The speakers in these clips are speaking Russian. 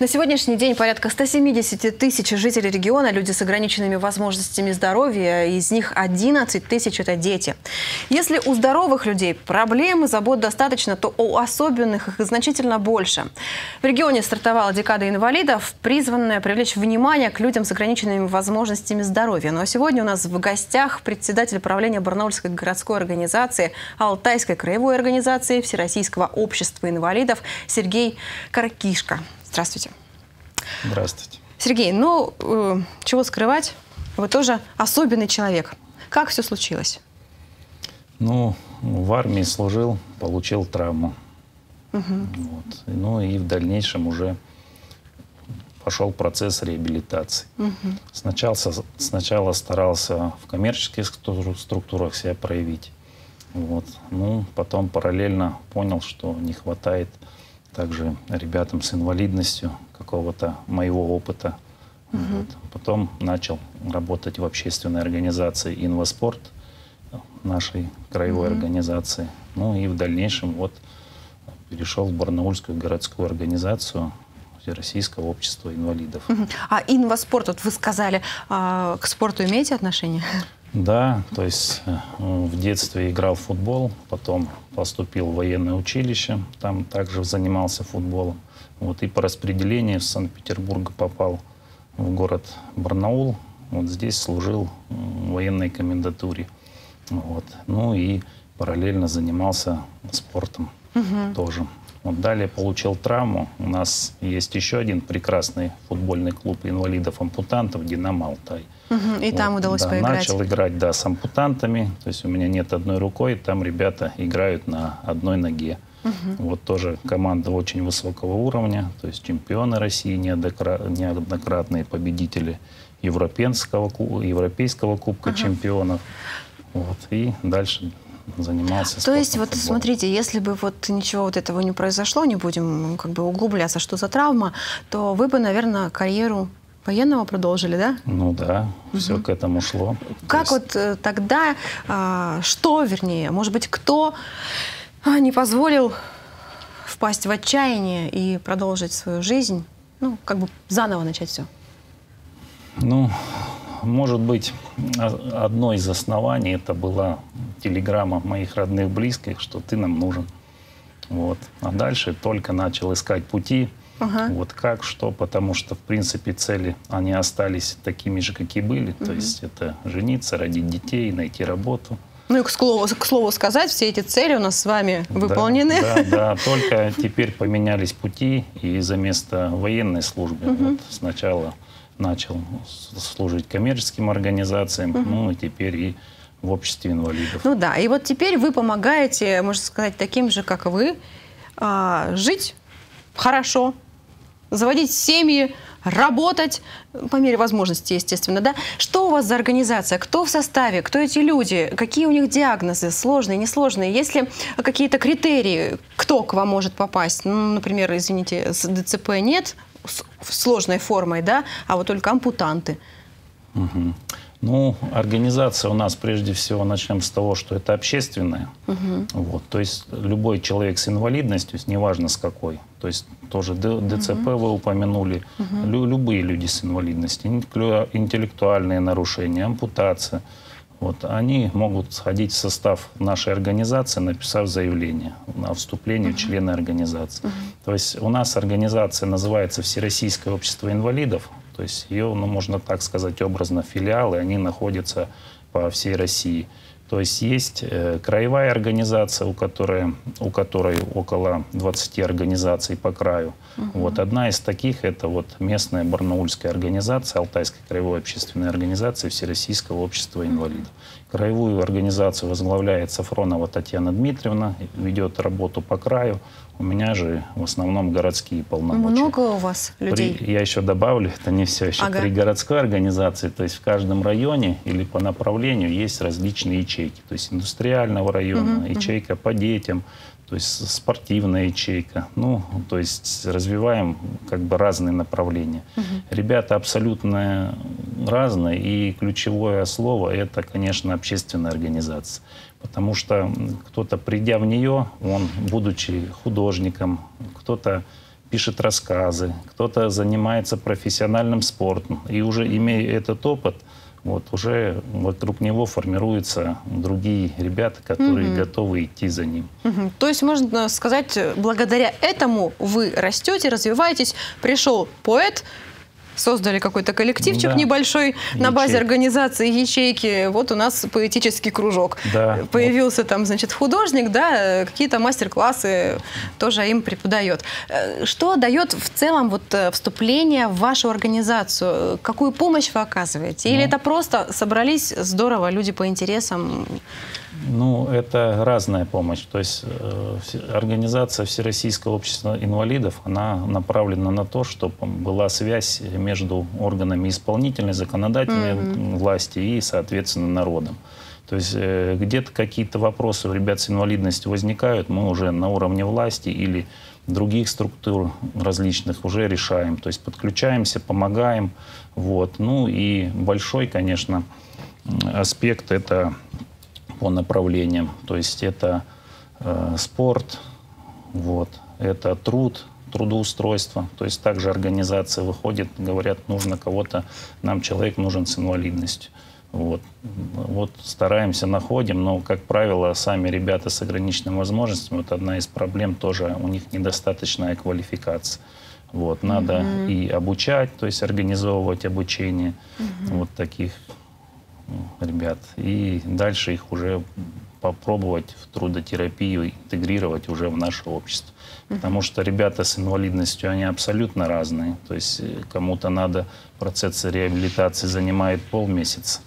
На сегодняшний день порядка 170 тысяч жителей региона – люди с ограниченными возможностями здоровья, из них 11 тысяч – это дети. Если у здоровых людей проблем и забот достаточно, то у особенных их значительно больше. В регионе стартовала декада инвалидов, призванная привлечь внимание к людям с ограниченными возможностями здоровья. Ну а сегодня у нас в гостях председатель правления Барнаульской городской организации, Алтайской краевой организации, Всероссийского общества инвалидов Сергей Каракишко. Здравствуйте. Здравствуйте. Сергей, ну, э, чего скрывать, вы тоже особенный человек. Как все случилось? Ну, в армии служил, получил травму. Угу. Вот. Ну и в дальнейшем уже пошел процесс реабилитации. Угу. Сначала, сначала старался в коммерческих структурах себя проявить. Вот. Ну, потом параллельно понял, что не хватает также ребятам с инвалидностью какого-то моего опыта. Угу. Вот. Потом начал работать в общественной организации «Инваспорт», нашей краевой угу. организации. Ну и в дальнейшем вот перешел в Барнаульскую городскую организацию Российского общества инвалидов. Угу. А инваспорт, вот вы сказали, а, к спорту имеете отношение? Да, то есть э, в детстве играл в футбол, потом поступил в военное училище, там также занимался футболом. Вот, и по распределению с Санкт-Петербурга попал в город Барнаул. Вот здесь служил в военной комендатуре. Вот. Ну и параллельно занимался спортом угу. тоже. Вот далее получил травму. У нас есть еще один прекрасный футбольный клуб инвалидов-ампутантов «Динамо Алтай». Угу, и вот, там удалось да, поиграть. Начал играть, да, с ампутантами. То есть у меня нет одной рукой, там ребята играют на одной ноге. Угу. Вот тоже команда очень высокого уровня, то есть чемпионы России, неоднократные победители Европейского, европейского Кубка угу. чемпионов. Вот, и дальше занимался То есть, вот футболом. смотрите, если бы вот ничего вот этого не произошло, не будем как бы углубляться, что за травма, то вы бы, наверное, карьеру военного продолжили, да? Ну да, угу. все к этому шло. Как есть... вот э, тогда, а, что, вернее, может быть, кто а, не позволил впасть в отчаяние и продолжить свою жизнь, ну, как бы заново начать все? Ну, может быть, одно из оснований это была телеграмма моих родных близких, что ты нам нужен. Вот. А дальше только начал искать пути, Ага. Вот как, что, потому что, в принципе, цели, они остались такими же, какие были. Угу. То есть это жениться, родить детей, найти работу. Ну и к слову, к слову сказать, все эти цели у нас с вами выполнены. Да, да, да. только теперь поменялись пути, и за место военной службы угу. вот сначала начал служить коммерческим организациям, угу. ну и теперь и в обществе инвалидов. Ну да, и вот теперь вы помогаете, можно сказать, таким же, как вы, а, жить хорошо, заводить семьи, работать по мере возможности, естественно, да? Что у вас за организация? Кто в составе? Кто эти люди? Какие у них диагнозы? Сложные, несложные? Есть ли какие-то критерии, кто к вам может попасть? Ну, например, извините, с ДЦП нет, с сложной формой, да? А вот только ампутанты. Угу. Ну, организация у нас прежде всего начнем с того, что это общественная. Угу. Вот, то есть любой человек с инвалидностью, неважно с какой, то есть тоже ДЦП угу. вы упомянули, угу. лю любые люди с инвалидностью, интеллектуальные нарушения, ампутация, вот, они могут сходить в состав нашей организации, написав заявление на вступление uh-huh. в члены организации. Uh-huh. То есть у нас организация называется Всероссийское общество инвалидов. То есть ее, ну, можно так сказать, образно филиалы, они находятся по всей России. То есть есть э, краевая организация, у которой, у которой около 20 организаций по краю. Угу. Вот одна из таких это вот местная барнаульская организация, Алтайская краевая общественная организация Всероссийского общества инвалидов. Краевую организацию возглавляет Сафронова Татьяна Дмитриевна, ведет работу по краю. У меня же в основном городские полномочия. Много у вас людей? При, я еще добавлю, это не все еще. Ага. При городской организации, то есть в каждом районе или по направлению есть различные ячейки. То есть индустриального района, угу, ячейка угу. по детям, то есть спортивная ячейка. Ну, то есть развиваем как бы разные направления. Угу. Ребята абсолютно разные, и ключевое слово это, конечно, общественная организация. Потому что кто-то, придя в нее, он, будучи художником, кто-то пишет рассказы, кто-то занимается профессиональным спортом. И уже имея этот опыт, вот уже вокруг него формируются другие ребята, которые угу. готовы идти за ним. Угу. То есть, можно сказать, благодаря этому вы растете, развиваетесь. Пришел поэт, создали какой-то коллективчик да. небольшой Ячейка. на базе организации ячейки. Вот у нас поэтический кружок. Да. Появился там, значит, художник, да, какие-то мастер-классы тоже им преподает. Э, что дает в целом вот э, вступление в вашу организацию? Какую помощь вы оказываете? Или ну, это просто собрались здорово, люди по интересам? Ну, это разная помощь. То есть э, организация Всероссийского общества инвалидов, она направлена на то, чтобы была связь между органами исполнительной, законодательной mm-hmm. власти и, соответственно, народом. То есть э, где-то какие-то вопросы у ребят с инвалидностью возникают, мы уже на уровне власти или других структур различных уже решаем. То есть подключаемся, помогаем. Вот. Ну и большой, конечно, аспект это по направлениям. То есть это э, спорт, вот, это труд, трудоустройство. То есть также организация выходит, говорят, нужно кого-то, нам человек нужен с инвалидностью. Вот. вот стараемся, находим, но, как правило, сами ребята с ограниченными возможностями, вот одна из проблем тоже, у них недостаточная квалификация. Вот, надо mm-hmm. и обучать, то есть организовывать обучение mm-hmm. вот таких ребят. И дальше их уже попробовать в трудотерапию интегрировать уже в наше общество. Потому что ребята с инвалидностью, они абсолютно разные. То есть э, кому-то надо процесс реабилитации занимает полмесяца,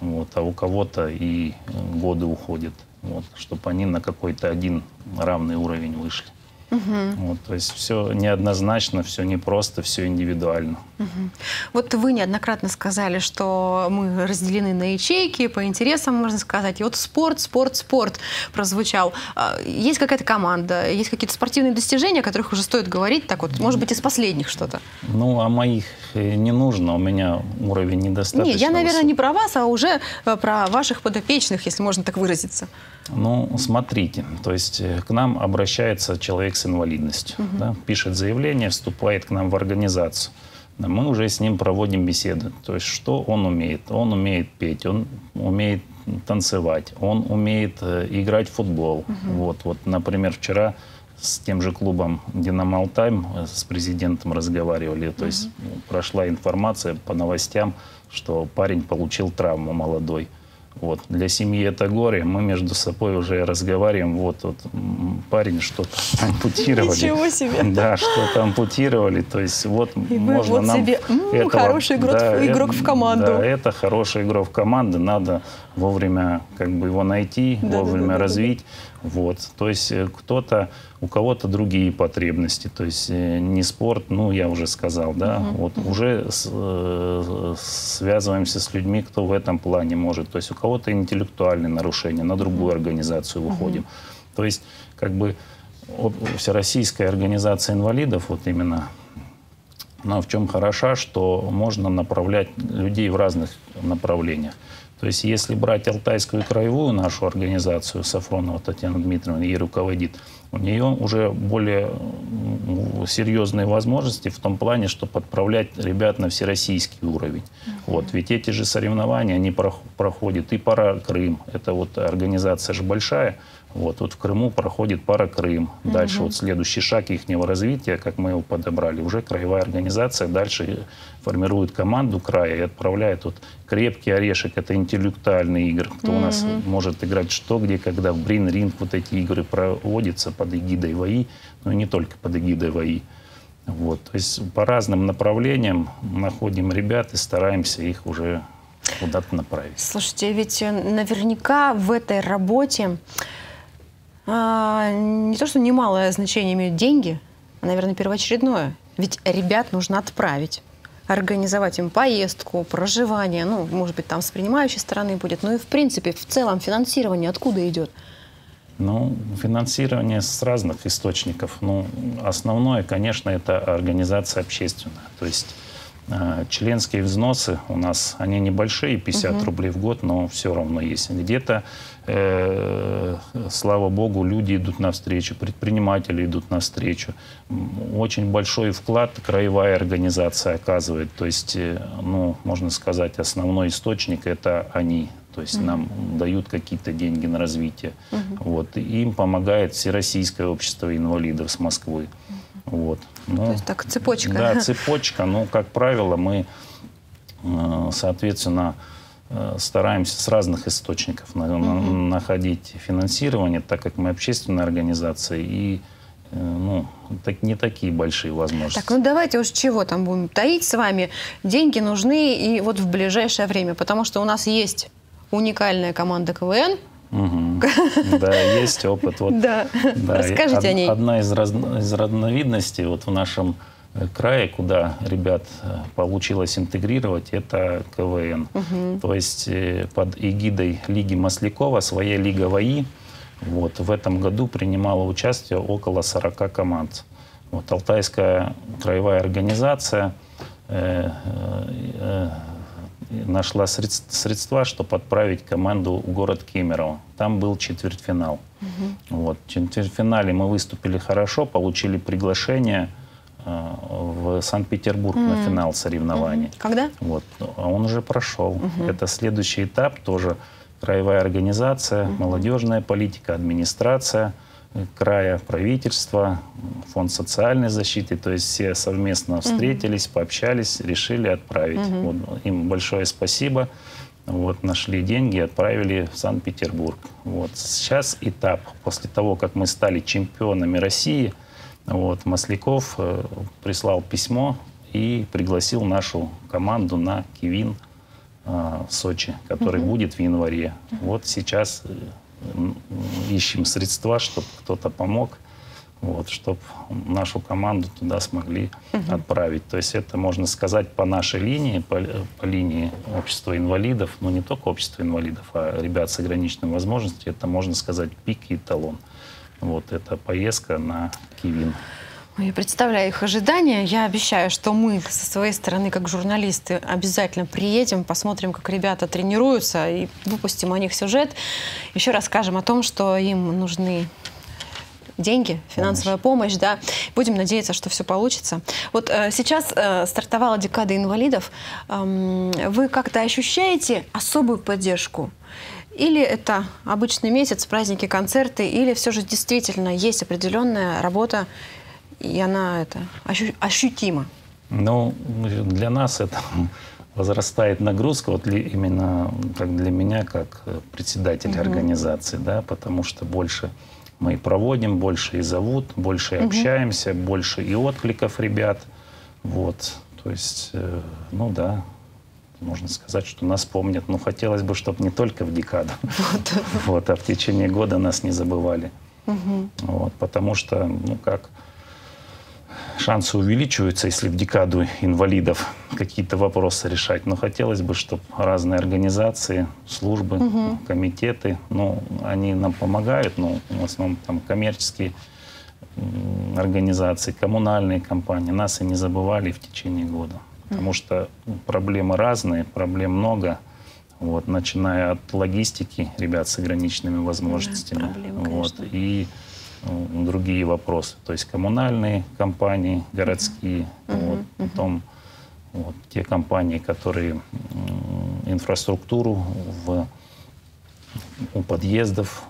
вот, а у кого-то и э, годы уходят, вот, чтобы они на какой-то один равный уровень вышли. Угу. Вот, то есть все неоднозначно, все непросто, все индивидуально. Угу. Вот вы неоднократно сказали, что мы разделены на ячейки, по интересам, можно сказать. И вот спорт, спорт, спорт прозвучал. А, есть какая-то команда, есть какие-то спортивные достижения, о которых уже стоит говорить, так вот, может быть, из последних что-то? Ну, а моих э, не нужно, у меня уровень недостаточно Нет, я, наверное, не про вас, а уже э, про ваших подопечных, если можно так выразиться. Ну, смотрите, то есть э, к нам обращается человек с инвалидностью, угу. да, пишет заявление, вступает к нам в организацию. Да, мы уже с ним проводим беседы. То есть что он умеет? Он умеет петь, он умеет танцевать, он умеет э, играть в футбол. Угу. Вот, вот, например, вчера с тем же клубом «Динамо Алтайм» э, с президентом разговаривали. То есть угу. прошла информация по новостям, что парень получил травму молодой. Вот. Для семьи это горе. Мы между собой уже разговариваем. Вот, вот парень что-то ампутировали. Ничего себе. Да, что-то ампутировали. То есть вот И можно вот нам... Себе, этого, хороший игрок, да, игрок в команду. Да, это хороший игрок в команду. Надо вовремя как бы его найти, да, вовремя да, да, развить. Да, да. Вот. То есть э, кто-то, у кого-то другие потребности. То есть э, не спорт, ну, я уже сказал, да. Uh-huh. Вот уже с, э, связываемся с людьми, кто в этом плане может. То есть у кого-то интеллектуальные нарушения, на другую организацию выходим. Uh-huh. То есть как бы Всероссийская организация инвалидов, вот именно она в чем хороша, что можно направлять людей в разных направлениях. То есть если брать Алтайскую краевую нашу организацию, Сафронова Татьяна Дмитриевна ей руководит, у нее уже более серьезные возможности в том плане, чтобы отправлять ребят на всероссийский уровень. Вот, ведь эти же соревнования, они проходят и пара Крым, это вот организация же большая, вот, вот в Крыму проходит пара Крым. Дальше угу. вот следующий шаг их развития, как мы его подобрали, уже краевая организация дальше формирует команду края и отправляет вот крепкий орешек, это интеллектуальные игры, кто угу. у нас может играть что, где, когда, в Брин, Ринг, вот эти игры проводятся под эгидой ВАИ, но и не только под эгидой ВАИ. Вот, то есть по разным направлениям находим ребят и стараемся их уже куда-то направить. Слушайте, ведь э, наверняка в этой работе а, не то, что немалое значение имеют деньги, а, наверное, первоочередное. Ведь ребят нужно отправить организовать им поездку, проживание, ну, может быть, там с принимающей стороны будет, ну и, в принципе, в целом финансирование откуда идет? Ну, финансирование с разных источников. Ну, основное, конечно, это организация общественная. То есть членские взносы у нас, они небольшие, 50 угу. рублей в год, но все равно есть. Где-то, э, слава богу, люди идут навстречу, предприниматели идут навстречу. Очень большой вклад краевая организация оказывает. То есть, э, ну, можно сказать, основной источник это они. То есть угу. нам дают какие-то деньги на развитие. Угу. Вот. И им помогает Всероссийское общество инвалидов с Москвы. Угу. Вот. Ну, То есть так цепочка. Да, цепочка. Ну, как правило, мы, э, соответственно, э, стараемся с разных источников на, угу. находить финансирование, так как мы общественная организация и э, ну, так, не такие большие возможности. Так, ну давайте уж чего там будем таить с вами. Деньги нужны и вот в ближайшее время, потому что у нас есть уникальная команда КВН, Угу. Да, есть опыт. Вот, да. да. Расскажите од, о ней. Одна из, раз, из разновидностей вот в нашем э, крае, куда ребят э, получилось интегрировать, это КВН. Угу. То есть э, под эгидой Лиги Маслякова, своя Лига ВАИ, вот, в этом году принимало участие около 40 команд. Вот, Алтайская краевая организация э, э, нашла средства, чтобы отправить команду в город Кемерово. Там был четвертьфинал. Угу. Вот. В четвертьфинале мы выступили хорошо, получили приглашение э, в Санкт-Петербург mm. на финал соревнований. Mm. Когда? Вот. А он уже прошел. Mm-hmm. Это следующий этап, тоже краевая организация, mm-hmm. молодежная политика, администрация – края, правительства, фонд социальной защиты, то есть все совместно встретились, угу. пообщались, решили отправить. Угу. Вот, им большое спасибо. Вот, нашли деньги, отправили в Санкт-Петербург. Вот. Сейчас этап, после того, как мы стали чемпионами России, вот, Масляков э, прислал письмо и пригласил нашу команду на Кивин э, в Сочи, который угу. будет в январе. Вот сейчас э, ищем средства, чтобы кто-то помог, вот, чтобы нашу команду туда смогли угу. отправить. То есть это, можно сказать, по нашей линии, по, по линии общества инвалидов, но не только общества инвалидов, а ребят с ограниченными возможностями, это, можно сказать, пик и талон. Вот это поездка на Кивин. Я представляю их ожидания. Я обещаю, что мы со своей стороны, как журналисты, обязательно приедем, посмотрим, как ребята тренируются и выпустим о них сюжет. Еще расскажем о том, что им нужны деньги, финансовая помощь, да. Будем надеяться, что все получится. Вот э, сейчас э, стартовала декада инвалидов. Эм, вы как-то ощущаете особую поддержку? Или это обычный месяц, праздники, концерты, или все же действительно есть определенная работа и она это ощу ощутима. Ну, для нас это возрастает нагрузка, вот именно как для меня, как э, председатель угу. организации, да, потому что больше мы проводим, больше и зовут, больше и угу. общаемся, больше и откликов ребят. Вот, то есть, э, ну да, можно сказать, что нас помнят. Но хотелось бы, чтобы не только в декаду, вот. а в течение года нас не забывали. Вот, потому что, ну как, шансы увеличиваются, если в декаду инвалидов какие-то вопросы решать. Но хотелось бы, чтобы разные организации, службы, угу. комитеты, ну, они нам помогают, но в основном там коммерческие организации, коммунальные компании нас и не забывали в течение года. Потому что проблемы разные, проблем много. Вот, начиная от логистики ребят с ограниченными возможностями. Да, проблемы, вот, и ну, другие вопросы. То есть коммунальные компании, городские, uh-huh. вот, потом вот, те компании, которые инфраструктуру в у подъездов,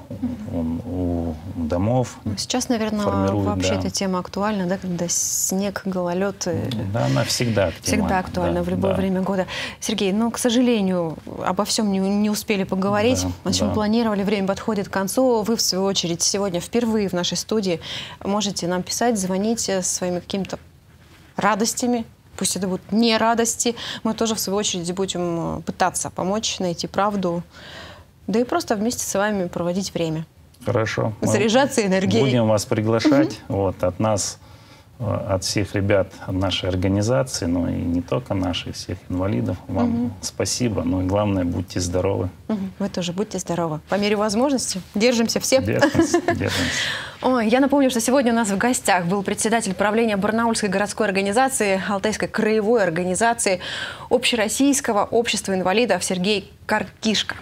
у, у домов. Сейчас, наверное, вообще да. эта тема актуальна, да, когда снег, гололед. Да, она всегда актуальна. Всегда актуальна да, в любое да. время года. Сергей, ну, к сожалению, обо всем не, не успели поговорить. Да, о чем да. планировали, время подходит к концу. Вы, в свою очередь, сегодня впервые в нашей студии можете нам писать, звонить своими какими-то радостями, пусть это будут не радости, мы тоже, в свою очередь, будем пытаться помочь найти правду, да и просто вместе с вами проводить время. Хорошо. Заряжаться энергией. Будем вас приглашать. Угу. Вот, от нас э, от всех ребят нашей организации, но и не только нашей, всех инвалидов, вам угу. спасибо. Ну и главное, будьте здоровы. Угу. Вы тоже будьте здоровы. По мере возможности держимся все. Держимся, держимся. Ой, я напомню, что сегодня у нас в гостях был председатель правления Барнаульской городской организации, Алтайской краевой организации Общероссийского общества инвалидов Сергей Каркишко.